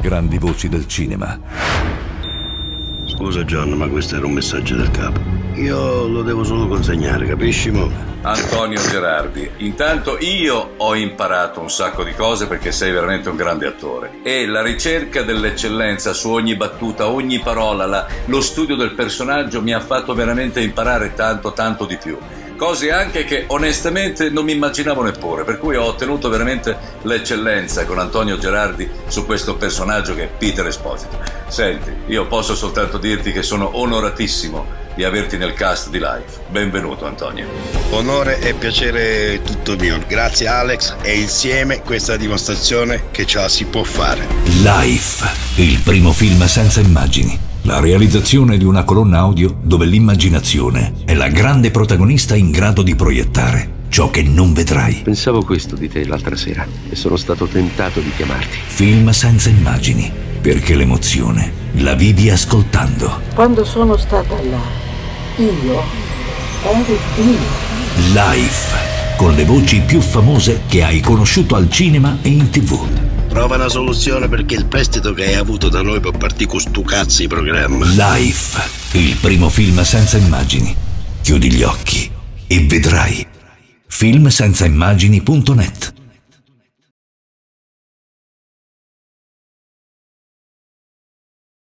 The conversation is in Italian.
grandi voci del cinema. Scusa John, ma questo era un messaggio del capo. Io lo devo solo consegnare, capisci mo? Antonio Gerardi, intanto io ho imparato un sacco di cose perché sei veramente un grande attore e la ricerca dell'eccellenza su ogni battuta, ogni parola, la- lo studio del personaggio mi ha fatto veramente imparare tanto, tanto di più. Cose anche che onestamente non mi immaginavo neppure, per cui ho ottenuto veramente l'eccellenza con Antonio Gerardi su questo personaggio che è Peter Esposito. Senti, io posso soltanto dirti che sono onoratissimo di averti nel cast di Life. Benvenuto Antonio. Onore e piacere tutto mio. Grazie Alex e insieme questa dimostrazione che ce la si può fare. Life, il primo film senza immagini. La realizzazione di una colonna audio dove l'immaginazione è la grande protagonista in grado di proiettare ciò che non vedrai. Pensavo questo di te l'altra sera e sono stato tentato di chiamarti. Film senza immagini, perché l'emozione la vivi ascoltando. Quando sono stata là, io ero Dio. Life, con le voci più famose che hai conosciuto al cinema e in tv. Trova una soluzione perché il prestito che hai avuto da noi può partire con stu cazzi di programma. Life, il primo film senza immagini. Chiudi gli occhi e vedrai. Filmsenzaimmagini.net